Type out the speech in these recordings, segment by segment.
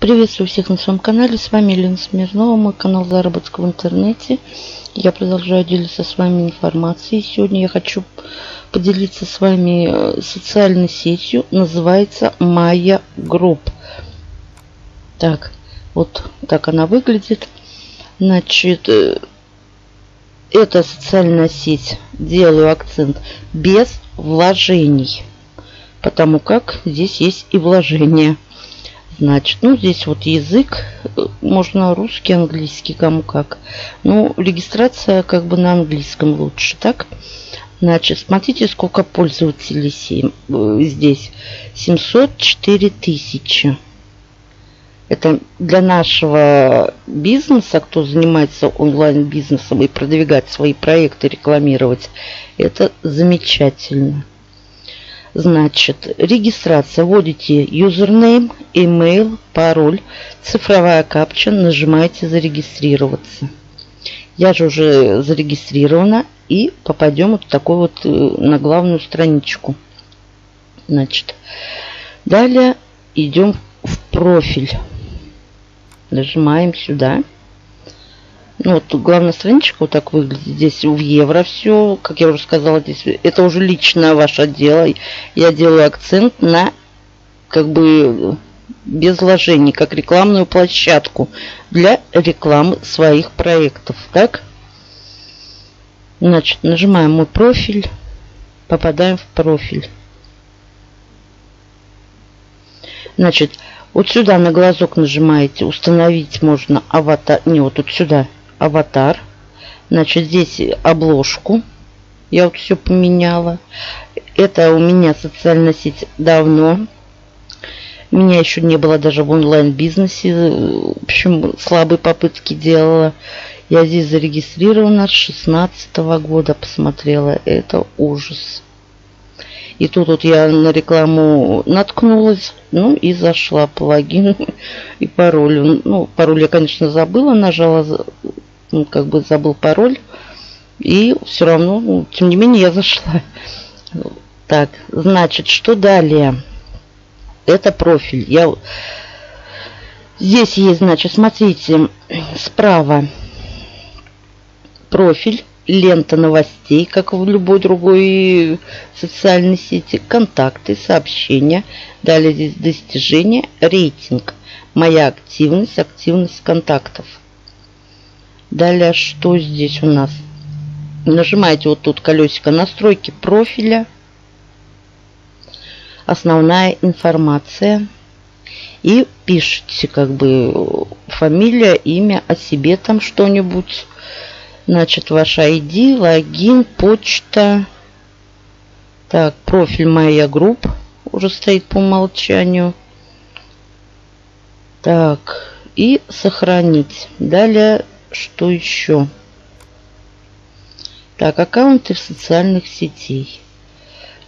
Приветствую всех на своем канале. С вами Елена Смирнова, мой канал заработка в интернете. Я продолжаю делиться с вами информацией. Сегодня я хочу поделиться с вами э, социальной сетью. Называется MAYA GROUP. Так, вот так она выглядит. Значит, э, эта социальная сеть, делаю акцент, без вложений. Потому как здесь есть и вложения. Значит, ну здесь вот язык, можно русский, английский, кому как. Ну, регистрация как бы на английском лучше, так? Значит, смотрите, сколько пользователей э, здесь. 704 тысячи. Это для нашего бизнеса, кто занимается онлайн-бизнесом и продвигать свои проекты, рекламировать, это замечательно. Значит, регистрация. Вводите юзернейм, email, пароль, цифровая капча, нажимаете зарегистрироваться. Я же уже зарегистрирована и попадем вот такой вот э, на главную страничку. Значит, далее идем в профиль. Нажимаем сюда. Ну, вот главная страничка вот так выглядит. Здесь в евро все. Как я уже сказала, здесь это уже личное ваше дело. Я делаю акцент на как бы без вложений, как рекламную площадку для рекламы своих проектов. Так? Значит, нажимаем мой профиль. Попадаем в профиль. Значит, вот сюда на глазок нажимаете. Установить можно аватар. Не, вот тут сюда аватар. Значит, здесь обложку. Я вот все поменяла. Это у меня социальная сеть давно. Меня еще не было даже в онлайн-бизнесе. В общем, слабые попытки делала. Я здесь зарегистрирована с 16 -го года. Посмотрела. Это ужас. И тут вот я на рекламу наткнулась, ну и зашла по логину и паролю. Ну, пароль я, конечно, забыла, нажала ну, как бы забыл пароль. И все равно, ну, тем не менее, я зашла. Так, значит, что далее? Это профиль. Я... Здесь есть, значит, смотрите, справа профиль, лента новостей, как в любой другой социальной сети, контакты, сообщения. Далее здесь достижения, рейтинг, моя активность, активность контактов. Далее, что здесь у нас? Нажимаете вот тут колесико настройки профиля. Основная информация. И пишите как бы фамилия, имя, о себе там что-нибудь. Значит, ваш ID, логин, почта. Так, профиль моя групп уже стоит по умолчанию. Так, и сохранить. Далее что еще? Так, аккаунты в социальных сетей.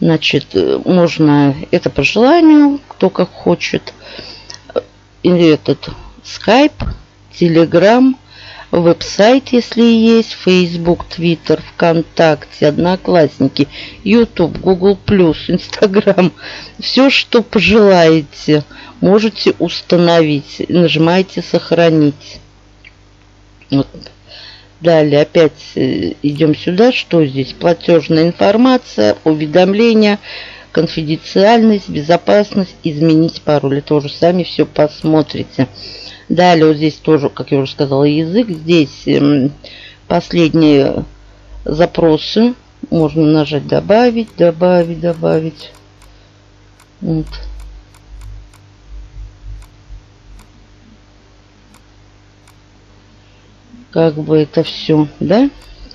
Значит, э, можно, это по желанию, кто как хочет. Или этот Skype, Telegram, веб-сайт, если есть, Facebook, Twitter, ВКонтакте, Одноклассники, YouTube, Google+, Instagram. Все, что пожелаете, можете установить. Нажимаете «Сохранить». Вот. Далее опять э, идем сюда. Что здесь? Платежная информация, уведомления, конфиденциальность, безопасность, изменить пароль. Это уже сами все посмотрите. Далее вот здесь тоже, как я уже сказала, язык. Здесь эм, последние запросы. Можно нажать добавить, добавить, добавить. Вот. Как бы это все, да?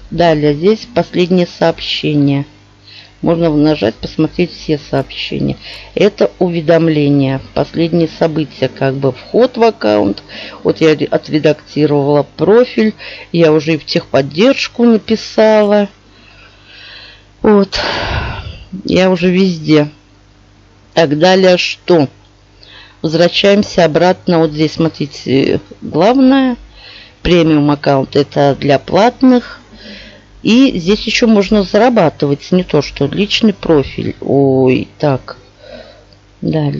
Далее здесь последнее сообщение. Можно нажать, посмотреть все сообщения. Это уведомление, последние события, как бы вход в аккаунт. Вот я отредактировала профиль, я уже и в техподдержку написала. Вот, я уже везде. Так, далее что? Возвращаемся обратно. Вот здесь, смотрите, главное – премиум аккаунт это для платных. И здесь еще можно зарабатывать, не то что личный профиль. Ой, так. Да.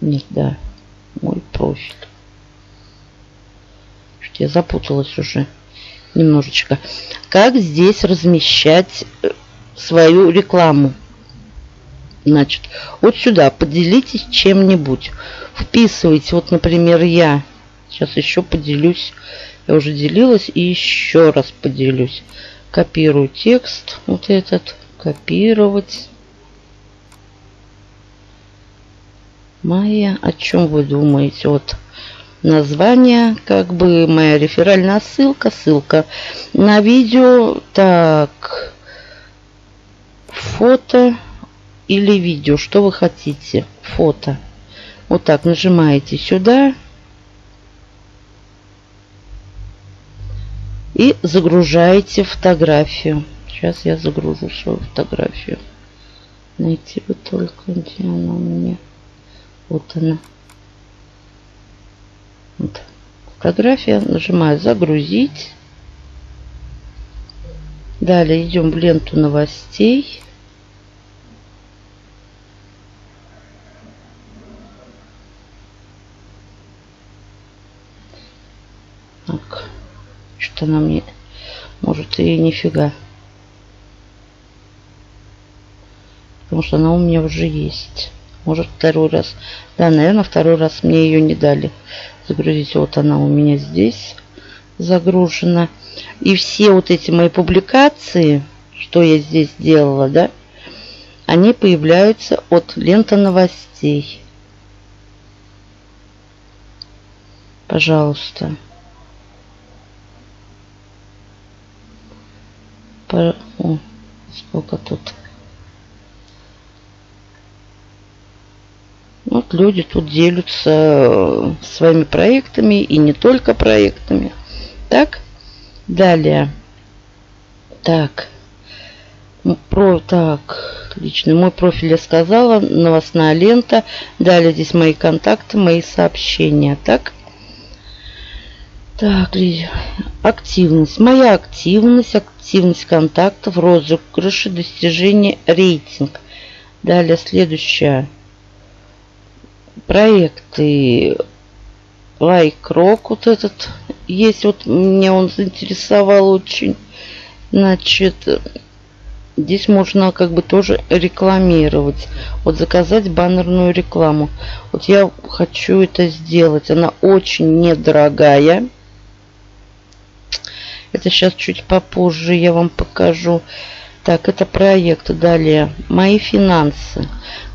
Нет, да. профиль. Я запуталась уже немножечко. Как здесь размещать э, свою рекламу? Значит, вот сюда поделитесь чем-нибудь. Вписывайте, вот, например, я сейчас еще поделюсь. Я уже делилась и еще раз поделюсь. Копирую текст, вот этот, копировать. Майя, о чем вы думаете? Вот название, как бы моя реферальная ссылка, ссылка на видео. Так, фото или видео, что вы хотите. Фото. Вот так нажимаете сюда. И загружаете фотографию. Сейчас я загружу свою фотографию. Найти бы только, где она у меня. Вот она. Вот. Фотография. Нажимаю загрузить. Далее идем в ленту новостей. Так. Что она мне... Может и нифига. Потому что она у меня уже есть. Может второй раз. Да, наверное, второй раз мне ее не дали загрузить. Вот она у меня здесь загружена. И все вот эти мои публикации, что я здесь делала, да, они появляются от лента новостей. Пожалуйста. О, сколько тут. Вот люди тут делятся э, своими проектами и не только проектами. Так, далее. Так, про, так, личный мой профиль я сказала, новостная лента. Далее здесь мои контакты, мои сообщения. Так, так, активность. Моя активность, активность контактов, розыгрыши, достижение, рейтинг. Далее следующее проекты Лайк Рок вот этот есть. Вот меня он заинтересовал очень. Значит, здесь можно как бы тоже рекламировать. Вот заказать баннерную рекламу. Вот я хочу это сделать. Она очень недорогая. Это сейчас чуть попозже я вам покажу. Так, это проект. Далее. Мои финансы.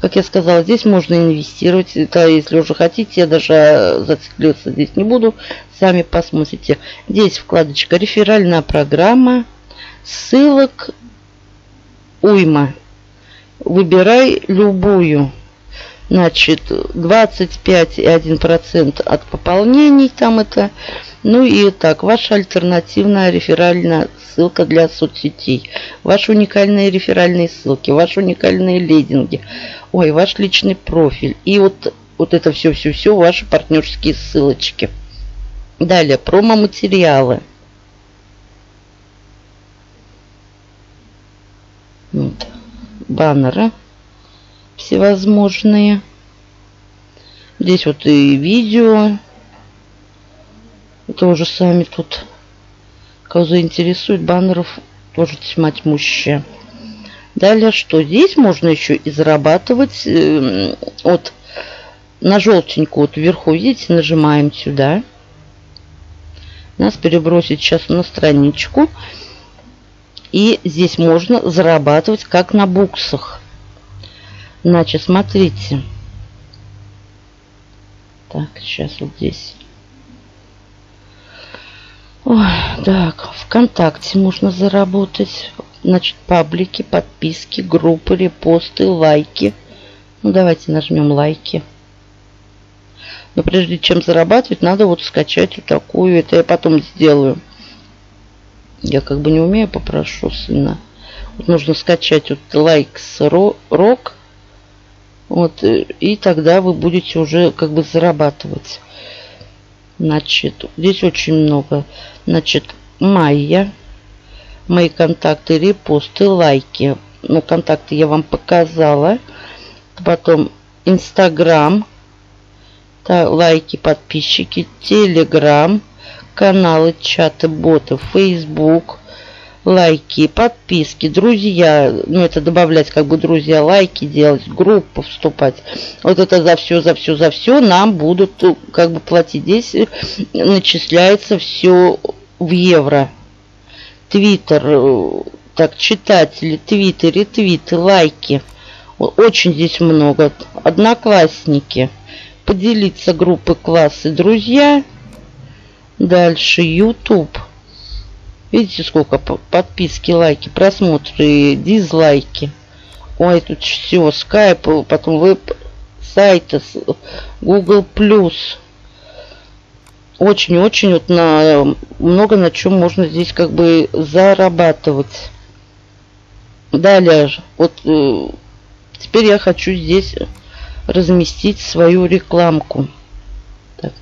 Как я сказала, здесь можно инвестировать. Это если уже хотите, я даже зациклиться здесь не буду. Сами посмотрите. Здесь вкладочка реферальная программа. Ссылок уйма. Выбирай любую. Значит, 25,1% от пополнений там это. Ну и так, ваша альтернативная реферальная ссылка для соцсетей, ваши уникальные реферальные ссылки, ваши уникальные лейдинги, ой, ваш личный профиль. И вот, вот это все-все-все ваши партнерские ссылочки. Далее, промо-материалы. Вот. Баннеры всевозможные. Здесь вот и видео. Это уже сами тут. Кого заинтересует, баннеров тоже тьма тьмущая. Далее что? Здесь можно еще и зарабатывать э, от на желтенькую вот вверху, видите, нажимаем сюда. Нас перебросит сейчас на страничку. И здесь можно зарабатывать как на буксах. Значит, смотрите. Так, сейчас вот здесь. Ой, так, ВКонтакте можно заработать. Значит, паблики, подписки, группы, репосты, лайки. Ну, давайте нажмем лайки. Но прежде чем зарабатывать, надо вот скачать вот такую. Это я потом сделаю. Я как бы не умею, попрошу сына. Вот нужно скачать вот лайкс рок. Вот, э, и тогда вы будете уже как бы зарабатывать. Значит, здесь очень много. Значит, Майя мои контакты, репосты, лайки. Ну, контакты я вам показала. Потом Инстаграм. Лайки, подписчики, телеграм, каналы, чаты, боты, фейсбук, лайки, подписки, друзья, ну это добавлять как бы друзья, лайки делать, группу вступать. Вот это за все, за все, за все нам будут э, как бы платить. Здесь э, начисляется все в евро. Твиттер, э, так, читатели, твиты, ретвиты, лайки. Очень здесь много. Одноклассники. Поделиться группы, классы, друзья. Дальше YouTube. Видите, сколько подписки, лайки, просмотры, дизлайки. Ой, тут все, скайп, потом веб сайты, Google+. Очень-очень вот на много на чем можно здесь как бы зарабатывать. Далее, вот э, теперь я хочу здесь разместить свою рекламку. Так,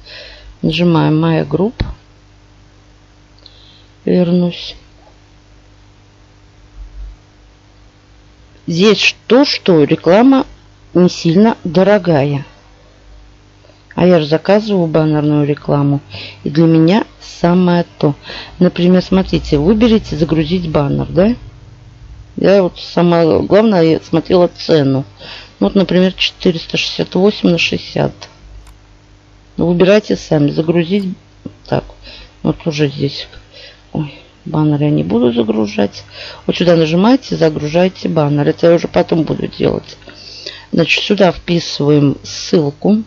нажимаем «Моя группа» вернусь. Здесь то, что реклама не сильно дорогая. А я же заказываю баннерную рекламу. И для меня самое то. Например, смотрите, выберите загрузить баннер, да? Я вот самое главное, я смотрела цену. Вот, например, 468 на 60. Выбирайте сами. Загрузить. Так, вот уже здесь баннер я не буду загружать. Вот сюда нажимаете, загружаете баннер. Это я уже потом буду делать. Значит, сюда вписываем ссылку.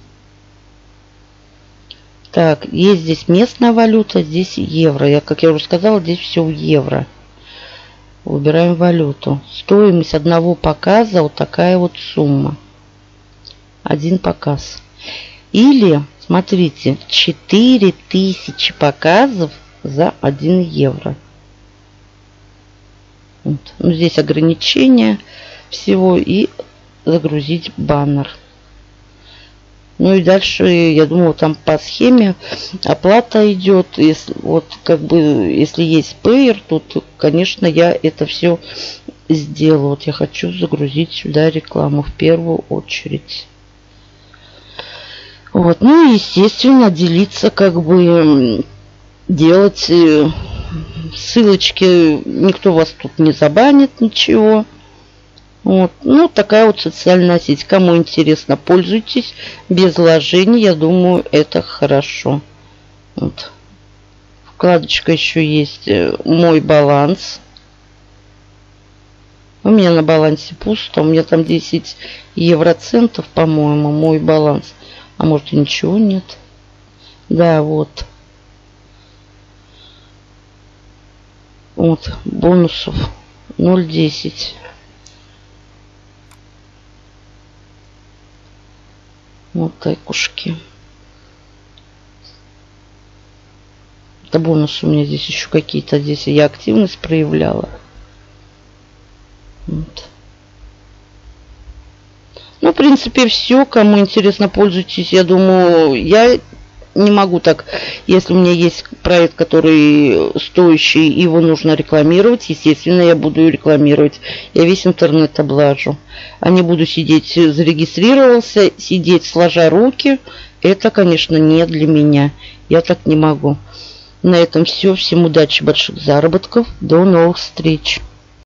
Так, есть здесь местная валюта, здесь евро. Я, как я уже сказала, здесь все в евро. Выбираем валюту. Стоимость одного показа вот такая вот сумма. Один показ. Или, смотрите, 4000 показов за 1 евро. Вот. Ну, здесь ограничение всего и загрузить баннер. Ну и дальше, я думаю, там по схеме оплата идет. Если, вот как бы, если есть Payer, тут, конечно, я это все сделаю. Вот я хочу загрузить сюда рекламу в первую очередь. Вот, ну и, естественно, делиться как бы делать э, ссылочки. Никто вас тут не забанит, ничего. Вот. Ну, такая вот социальная сеть. Кому интересно, пользуйтесь. Без вложений, я думаю, это хорошо. Вот. Вкладочка еще есть э, «Мой баланс». У меня на балансе пусто. У меня там 10 евроцентов, по-моему, мой баланс. А может и ничего нет. Да, вот. Вот, бонусов 0,10. Вот тайкушки. Это бонусы у меня здесь еще какие-то. Здесь я активность проявляла. Вот. Ну, в принципе, все. Кому интересно, пользуйтесь. Я думаю, я не могу так, если у меня есть проект, который стоящий, его нужно рекламировать, естественно, я буду рекламировать. Я весь интернет облажу. А не буду сидеть, зарегистрировался, сидеть сложа руки. Это, конечно, не для меня. Я так не могу. На этом все. Всем удачи, больших заработков. До новых встреч.